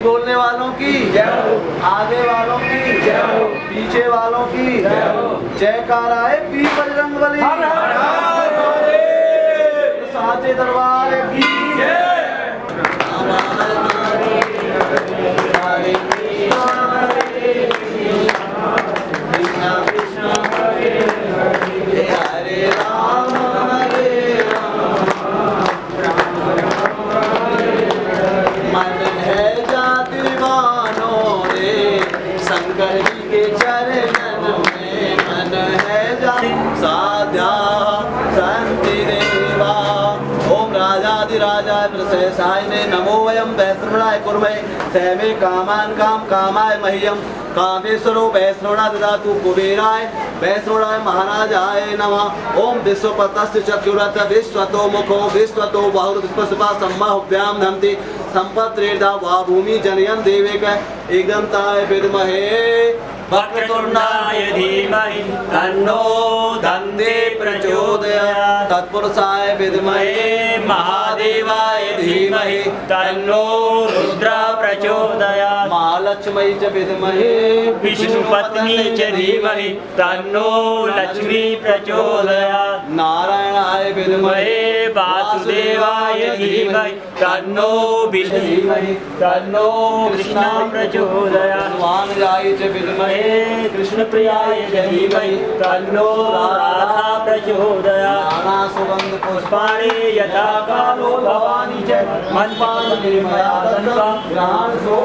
बोलने वालों की आगे वालों की जय हो। पीछे वालों की जय जयकार आए पी बजरंग बली साचे दरबार। ओम नमो कामान काम कामाय मह्यम कामेश्वरो वैष्णवना ददातु कुबेराय। वैष्णवाय महाराजाय नमः। ओम विश्वपतस्य चक्रुरथ विश्वतो मुखो विश्वतो बहुरुष्पसपा सम्माहुभ्याम धमति संपत्रेदा वा भूमि जनयन देवेक एकदमताय विद्महे वक्रतुण्डाय धीमहि तन्नो दन्ते प्रचोदयात् तत्पुरुषाय विद्महे महादेवाय धीमहि तन्नो रुद्र प्रचोदयात् महालक्ष्मी च विद्महे विष्णुपत्नी च धीमहि तन्नो लक्ष्मी प्रचोदयात् नारायणाय विद्महे महे वासुदेवाय धीमहि तन्नो विष्णु। तन्नो कृष्ण प्रचोदयात् स्वामिजाय च विद्महे। महे कृष्णप्रियाय धीमहि तन्नो राधा प्रचोदयात् नाना सुगंध पुष्पाणि यथा कालो भवानी च। मन्पालने मया दत्ता। ग्रहण सो